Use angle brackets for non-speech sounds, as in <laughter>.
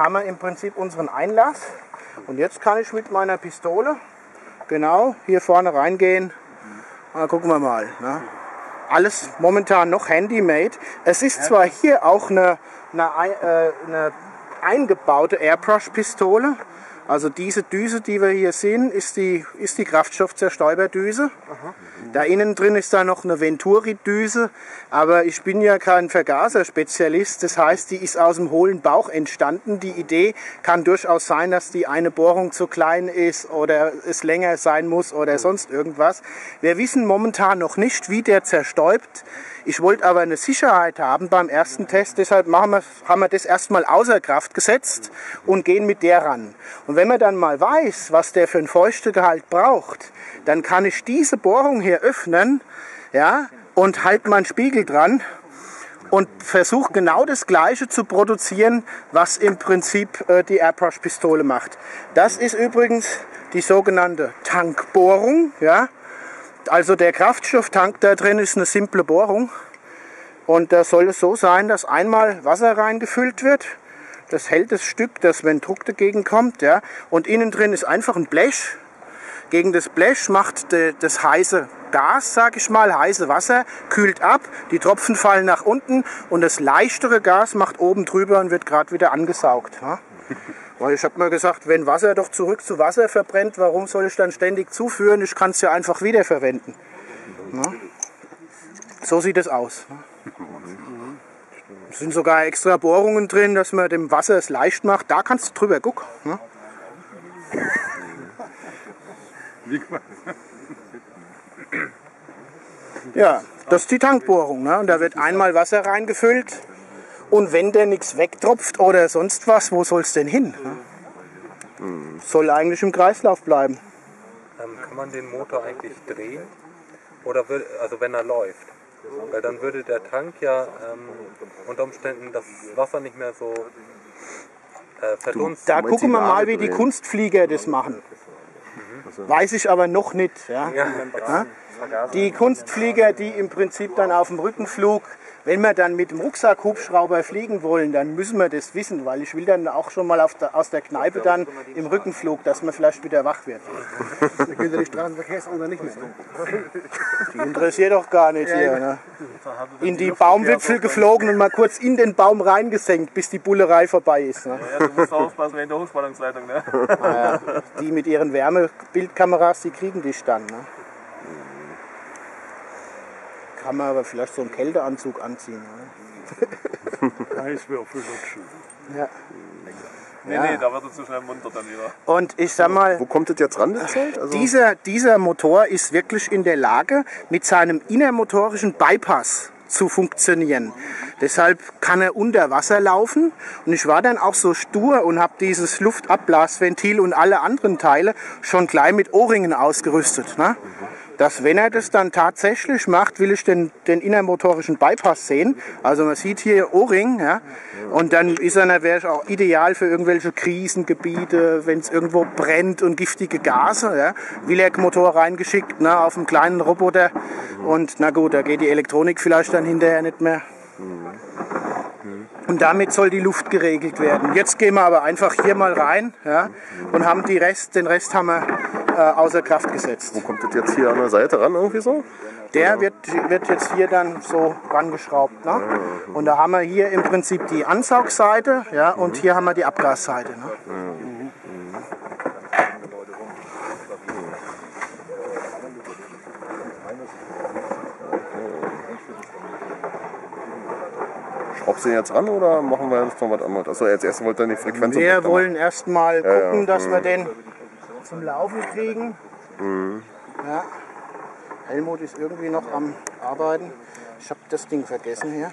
haben wir im Prinzip unseren Einlass. Und jetzt kann ich mit meiner Pistole genau hier vorne reingehen. Na, gucken wir mal. Ne? Alles momentan noch handymade. Es ist zwar hier auch eine, eine, ein- äh, eine eingebaute Airbrush-Pistole. Also diese Düse, die wir hier sehen, ist die, ist die Kraftstoffzerstäuberdüse. Da innen drin ist da noch eine Venturi-Düse, aber ich bin ja kein Vergaserspezialist. Das heißt, die ist aus dem hohlen Bauch entstanden. Die Idee kann durchaus sein, dass die eine Bohrung zu klein ist oder es länger sein muss oder sonst irgendwas. Wir wissen momentan noch nicht, wie der zerstäubt. Ich wollte aber eine Sicherheit haben beim ersten Test, deshalb machen wir, haben wir das erstmal außer Kraft gesetzt und gehen mit der ran. Und wenn man dann mal weiß, was der für ein Feuchtegehalt braucht, dann kann ich diese Bohrung hier öffnen ja, und halte meinen Spiegel dran und versuche genau das Gleiche zu produzieren, was im Prinzip äh, die Airbrush-Pistole macht. Das ist übrigens die sogenannte Tankbohrung. Ja? Also der Kraftstofftank da drin ist eine simple Bohrung. Und da soll es so sein, dass einmal Wasser reingefüllt wird. Das hält das Stück, das wenn Druck dagegen kommt. Ja? Und innen drin ist einfach ein Blech. Gegen das Blech macht de, das heiße Gas, sag ich mal, heiße Wasser, kühlt ab, die Tropfen fallen nach unten und das leichtere Gas macht oben drüber und wird gerade wieder angesaugt. Ja? Weil ich habe mal gesagt, wenn Wasser doch zurück zu Wasser verbrennt, warum soll ich dann ständig zuführen? Ich kann es ja einfach wiederverwenden. Ja? So sieht es aus. Es sind sogar extra Bohrungen drin, dass man dem Wasser es leicht macht. Da kannst du drüber gucken. Ne? Ja, das ist die Tankbohrung. Ne? Und da wird einmal Wasser reingefüllt. Und wenn der nichts wegtropft oder sonst was, wo soll es denn hin? Ne? Soll eigentlich im Kreislauf bleiben. Ähm, kann man den Motor eigentlich drehen? Oder würde, also wenn er läuft? Weil dann würde der Tank ja ähm, unter Umständen das Wasser nicht mehr so äh, verdunsten. Da gucken wir mal, wie die? Kunstflieger das machen. Weiß ich aber noch nicht. Ja? Ja? Die Kunstflieger, die im Prinzip dann auf dem Rückenflug, wenn wir dann mit dem Rucksackhubschrauber fliegen wollen, dann müssen wir das wissen, weil ich will dann auch schon mal auf der, aus der Kneipe dann im Rückenflug, dass man vielleicht wieder wach wird. <laughs> Da ja die Straßenverkehrsordnung nicht mehr. Die interessiert doch gar nicht hier. Ne? In die Baumwipfel geflogen und mal kurz in den Baum reingesenkt, bis die Bullerei vorbei ist. Ne? Ja, du musst aufpassen wegen der Hochspannungsleitung, ne? Naja, die mit ihren Wärmebildkameras, die kriegen dich dann. Ne? Kann man aber vielleicht so einen Kälteanzug anziehen. Ne? <laughs> Eiswürfel lutschen. Ja. Nee, Ja. nee, da wird er zu schnell munter dann wieder. Und ich sag mal, Wo kommt das jetzt ran, das Zelt? Also, dieser, dieser Motor ist wirklich in der Lage, mit seinem innermotorischen Bypass zu funktionieren. Deshalb kann er unter Wasser laufen. Und ich war dann auch so stur und habe dieses Luftabblasventil und alle anderen Teile schon gleich mit Ohrringen ausgerüstet. Ne? Dass wenn er das dann tatsächlich macht, will ich den, den innermotorischen Bypass sehen. Also man sieht hier Ohrring, ja. Und dann ist er natürlich auch ideal für irgendwelche Krisengebiete, wenn es irgendwo brennt und giftige Gase, ja. Wilek-Motor reingeschickt, ne, auf einem kleinen Roboter. Und na gut, da geht die Elektronik vielleicht dann hinterher nicht mehr. Und damit soll die Luft geregelt werden. Jetzt gehen wir aber einfach hier mal rein ja, und haben die Rest, den Rest haben wir äh, außer Kraft gesetzt. wo kommt das jetzt hier an der Seite ran, irgendwie so? Der wird, wird jetzt hier dann so rangeschraubt. Ne? Und da haben wir hier im Prinzip die Ansaugseite ja, und hier haben wir die Abgasseite. Ne? Du den jetzt ran oder machen wir jetzt noch was anderes? Achso, als erstes wollt ihr die Frequenz Wir wollen erstmal ja, gucken, dass mhm. wir den zum Laufen kriegen. Ja. Helmut ist irgendwie noch am Arbeiten. Ich habe das Ding vergessen hier.